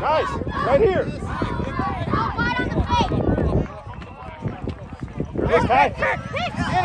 Guys, right here. Hey, Kai.